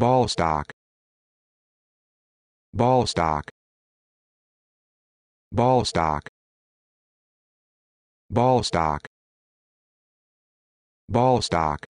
ball stock. Ball stock. Ball stock. Ball stock. Ball stock.